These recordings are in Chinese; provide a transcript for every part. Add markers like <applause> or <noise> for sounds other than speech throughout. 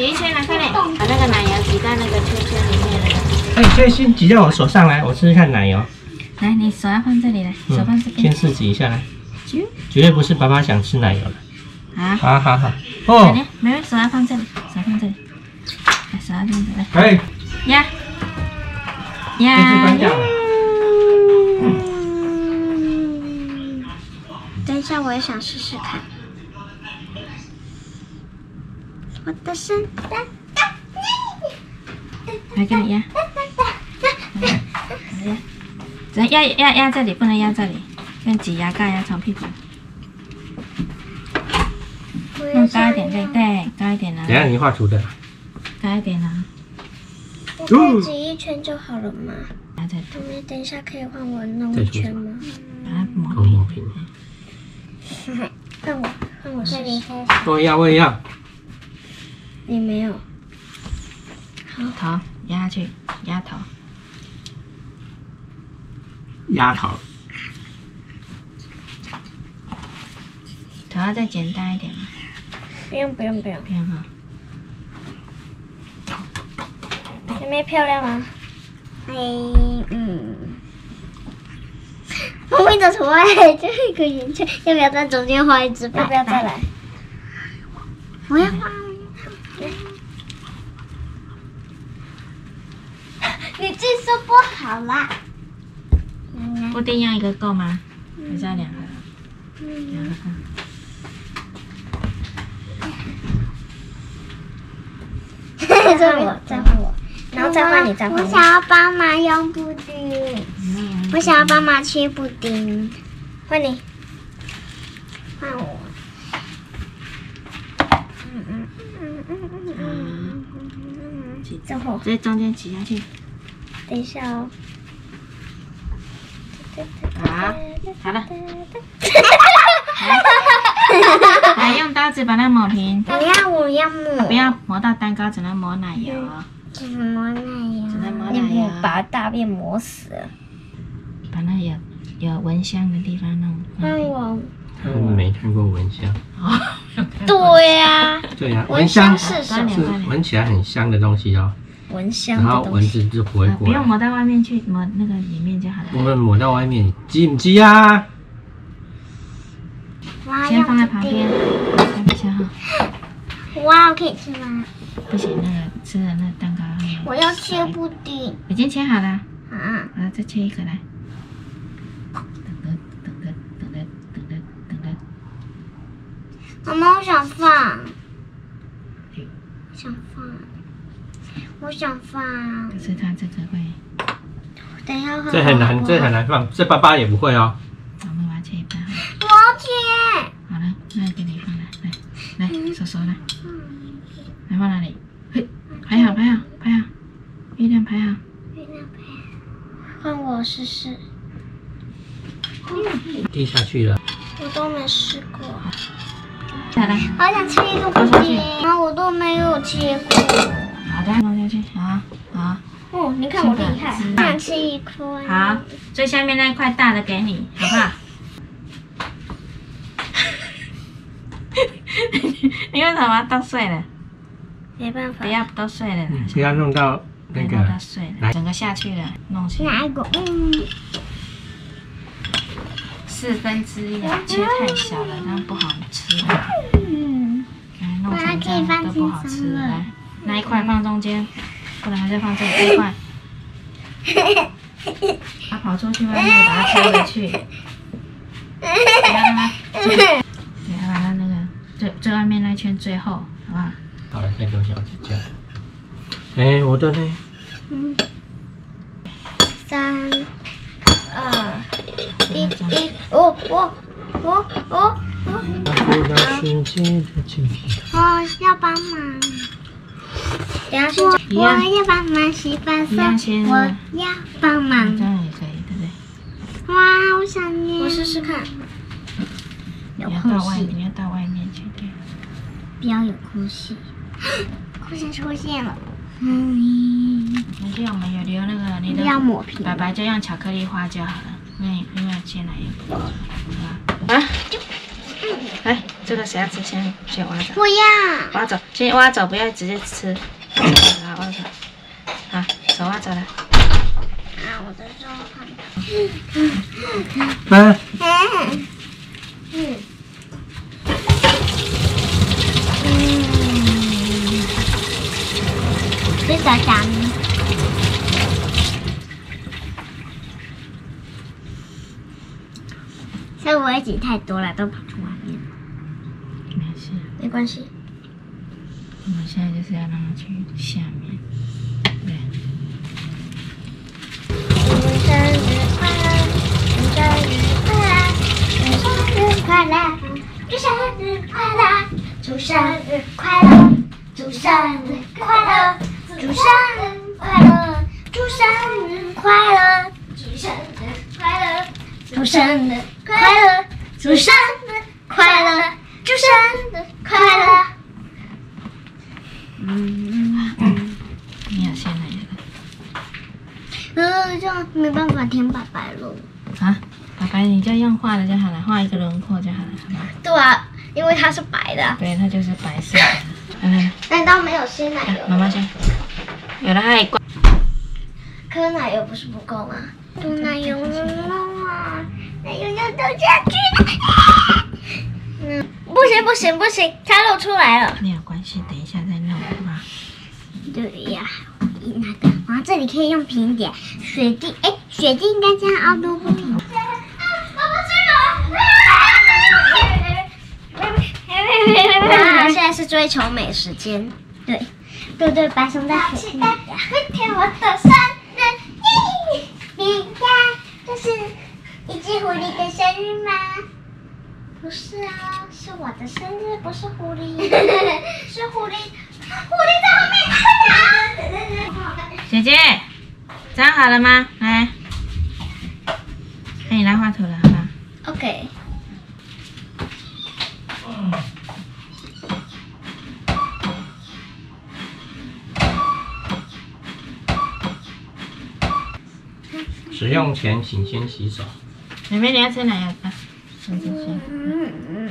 挤一圈来，快点，把那个奶油挤在那个圈圈里面来。哎，现在先挤在我手上来，我试试看奶油。来，你手要放这里来，手放这边先。试挤一下来，啾绝对不是爸爸想吃奶油了。啊，好好好，快哦，点，妹妹手要放这里，手放这里。来，手要放这里，来可以，压电视压关掉了。等一下，我也想试试看。我的圣诞大来给你压，来，只能压压压这里，不能压这里，用挤牙膏压长屁股，弄高一点，对对，高一点呢等一，下你画图的，高一点呢，我可以挤一圈就好了嘛？压这里，妹妹，等一下可以换我弄一圈吗？把它抹哦，抹平。<laughs> 换我，换我这里。我也要，我也要。你没有。好头压下去，压头，压头。头要再简单一点吗？不用不用不用。不用哈。妹妹漂亮吗？哎，嗯。后面的图案就是一个圆圈，要不要在中间画一只？要不要再来？我要画。不好啦。布丁要一个够吗？还是要两个？两个够。再换我，再换我，然后再换你，再换我想要帮忙用布丁，嗯我想要帮忙切布丁，换你。换我。挤再换我。在中间挤下去。等一下哦。啊，好了。<laughs> 来，用刀子把它抹平，不要我要抹，不要磨到蛋糕，只能抹奶油哦，什么奶只能油？你磨奶油不。把大便磨死了。把那有有蚊香的地方弄。换我。他们没看过蚊香。对呀，对呀，蚊蚊香是香是。闻起来很香的东西哦，蚊香然后的东西。蚊子就不会啊不。用抹到外面去，抹那个里面就好了。我们抹到外面，挤不挤啊？先放在旁边，看一下哈。哇，我可以吃吗？不行，那个吃的那蛋糕。我要切布丁已经切好了，啊！好，再切一个来。等等等等等等等等等等。妈妈，我想放，想放，我想放。可是它这个会，等一下，这很难，这很难放，这爸爸也不会哦。我们把它切一半。我要切。好了，那给你放来，来来，手手来，来放哪里？嘿，排好排好排好，月亮排好。月亮。嘿换我试试。滴下去了，我都没试过。再来，好想吃一个蝴蝶，啊，我都没有切过。好的，弄下去，好好哦，你看我厉害。是想吃一颗。好，最下面那一块大的给你，好不好？<laughs> 你为什么把它剁碎了？没办法不。要都碎了啦，不要弄到那个弄到个。碎了，整个下去了，弄起来哪一个？嗯，四分之一啊，切太小了，它不好吃。嗯，来弄成这样都不好吃了。来，那一块放中间，不然还是放这这一块。它跑出去外面，把它推回去。不要让它，对，把它那个最最外面那圈最后，好不好？好了，再给我小指甲。哎，我的呢？三、二、一、一，哦哦哦哦，我的世界的尽头。我要帮忙，我，要帮忙洗发一样先色，我要帮忙这。样也可以，对不对？哇，我想捏。我试试看。有你要空隙。到外面，你要到外面去，对。不要有空隙，<gasps> 空隙出现了。嗯，那这样我们有留那个你的要抹平。白白就用巧克力花就好了，因为因为切奶油不够，好吧？啊，来，这个谁要吃？先先挖走，不要。挖走，先挖走，不要直接吃。好，挖走。好，手啊走了。啊，我的手很来，嗯嗯嗯，这小小咪。所以我也挤太多了，都跑出外面。没事，没关系。我现在就是要让它去下面。对，祝生日快乐，祝生日快乐，祝生日快乐，祝生日快乐，祝生日快乐，祝生日快乐，祝生日快乐，祝生日快乐，祝生日快乐，祝生日快乐，祝生日快乐。嗯嗯你有先来嗯，呃，这样没办法填白白了。啊？白白，你就用画的就好了，画一个轮廓就好了，好吗？对啊，因为它是白的。对，它就是白色的。来来难道没有鲜奶来，油？妈妈先。有了，它也挂。可奶油不是不够吗？有奶油了啊！奶油要倒下去了。嗯，不行不行不行，它露出来了。没有关系，等一下？对呀，那个，然后这里可以用平点，雪地，哎，雪地应该这样凹凸不平。啊，现在是追求美时间，对，对对，白熊在期待明天我的生日，你呀，这是一只狐狸的生日吗？不是啊，是我的生日，不是狐狸，是狐狸，狐狸在，姐姐，长好了吗？来，那你来画图了，好吧？OK。使用前请先洗手。妹妹，你要吃奶油吧？送进去。嗯嗯。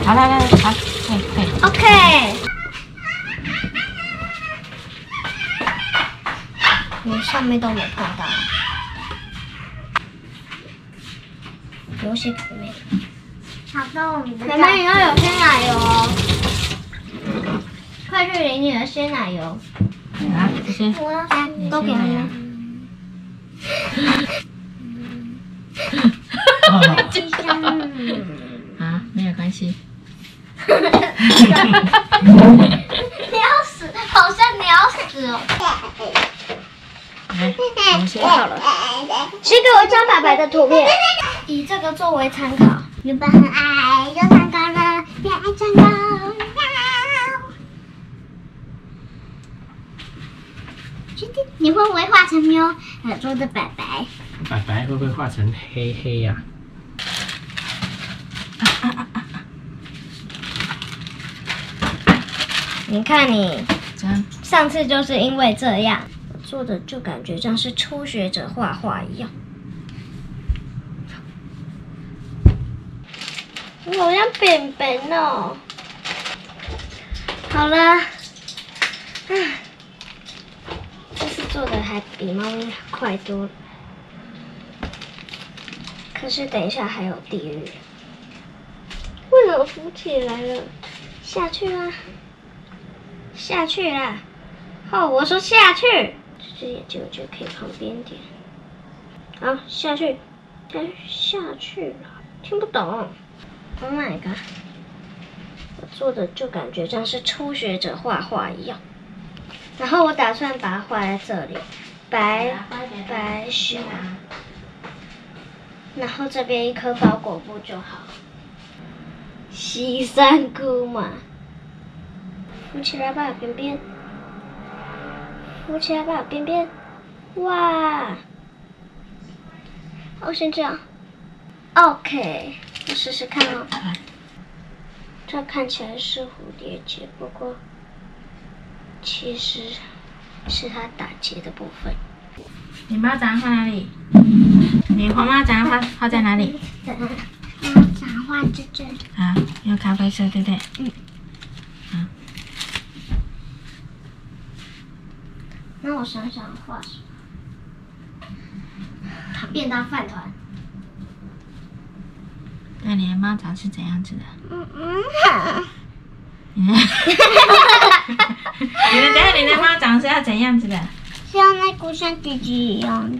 好，来来来，好，可以可以。OK。你上面都没碰到，有些可没。好的，我们的。妹妹，你要有鲜奶油哦。快去领你的鲜奶油。啊，这些。我要都给妹妹。啊 <laughs> <laughs> <laughs> 没有关系。你要死，好像你要死哦。来，我们先好了，谁给我一张白白的图片，以这个作为参考。原本很矮，又长高了，变矮长高。你会不会画成喵耳朵的白白？白白会不会画成黑黑呀、你看你。上次就是因为这样做的，就感觉像是初学者画画一样。我好像扁扁哦。好了，唉，这次做的还比猫咪快多了。可是等一下还有地狱，为什么浮起来了？下去啦，下去啦！哦，我说下去，这只眼睛我觉得可以旁边点。好，下去，下，下去了，听不懂。Oh my god！我做的就感觉像是初学者画画一样。然后我打算把它画在这里，白白雪，然后这边一颗包裹布就好。西山姑嘛，扶起来吧，边边，扶起来吧，边边，哇！哦，先这样，OK，我试试看哦。这看起来是蝴蝶结，不过其实是它打结的部分。你猫掌放哪里？你花猫掌放放在哪里？猫掌画在这里。啊，用咖啡色，对不对？那我想想画什么？便当饭团。那你的猫爪是怎样子的？嗯嗯。你的，你的等下你的猫掌是要怎样子的？像那个像姐姐一样的。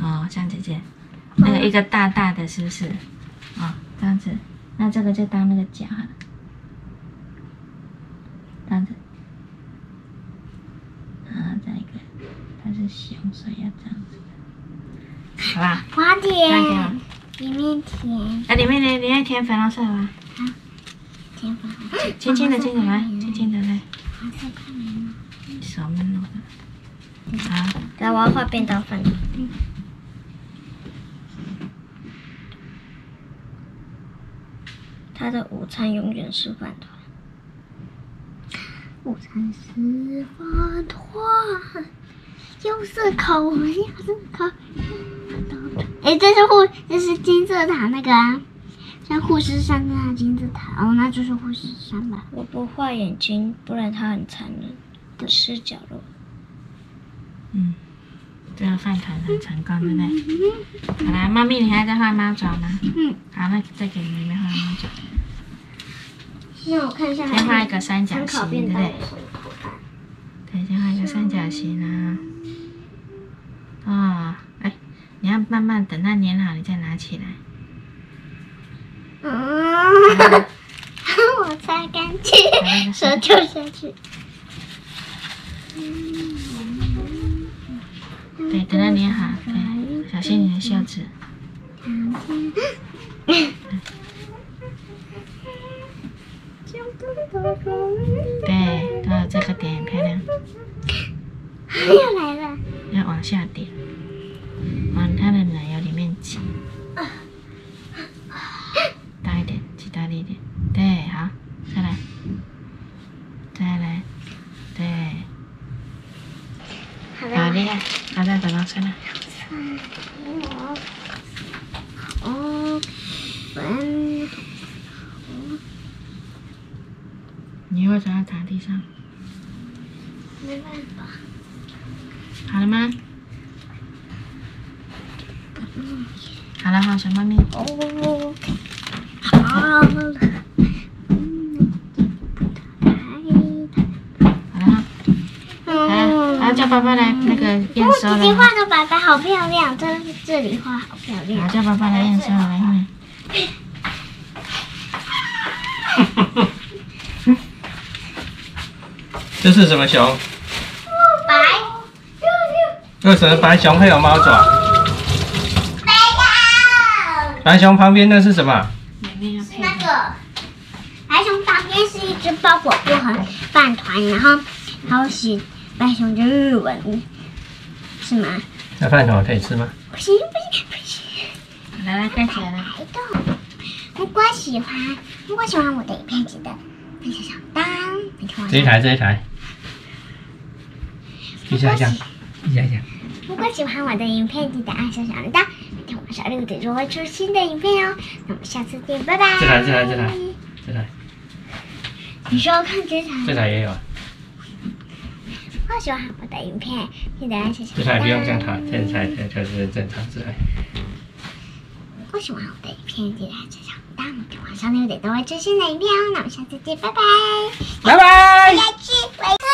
哦，像姐姐，那个一个大大的，是不是？哦，这样子，那这个就当那个脚好了，这样子。啊，再一个，它是熊，所以要这样子的，好吧？花这样可以点，里面甜，那里面呢？里面填粉红色吧，甜粉红色。轻轻的，轻轻的来，轻轻的来，黄色看没吗？手闷了的。好，来，我要画便当饭团。他的午餐永远是饭团。午餐是饭团，又是口又是口。哎，这是护，这是金字塔那个啊，像护士山那样金字塔哦，那就是护士山吧？我不画眼睛，不然它很残忍。吃角落。嗯，这个饭团很成功，对不对？好啦，猫咪，你还在画猫爪吗？嗯。好，那再给妹妹画猫爪。那我看一下，先画一个三角形，对不对？有什么图案？对，先画一个三角形啊。哦，哎，你要慢慢等它粘好，你再拿起来。嗯，我擦干净，<laughs> 手丢下去。对，等它粘好，对，小心你的袖子。<laughs> 对，到这个点很漂亮，又来了，要往下点，往它的奶油里面挤。大一点，挤大力一点。对，好，再来，再来，对，好厉害，好再等到出来。哦，粉，你为什么要躺地上？没办法，好了吗？好了，好，小猫咪。哦，好了，嗯，好了哈，好了，好，叫爸爸来那个验收了我姐姐。画的白白好漂亮，这这里画好漂好，亮。叫爸爸来验收了，来这是什么熊？白，为什么白熊会有猫爪？没有，白熊旁边那是什么？那个白熊旁边是一只包裹布和饭团，然后还有写白熊的日文，是吗？那饭团可以吃吗？不行不行不行，来来盖起来了。白的。如果喜欢，如果喜欢我的影片，记得按下小当，并且往这一台，这一台。一下一下，一下一下。如果喜欢我的影片，记得按下小铃铛，每天晚上六点钟会出新的影片哦。那我们下次见，拜拜。这台这台这台这台，你说看这台，这台也有啊。如果喜欢我的影片，记得按下小铃铛。台不用这样塔，这台这就是正常这台。如果喜欢我的影片，记得按下小铃铛，每天晚上六点都会出新的影片哦。那我们下次见，拜拜。拜拜。要去，我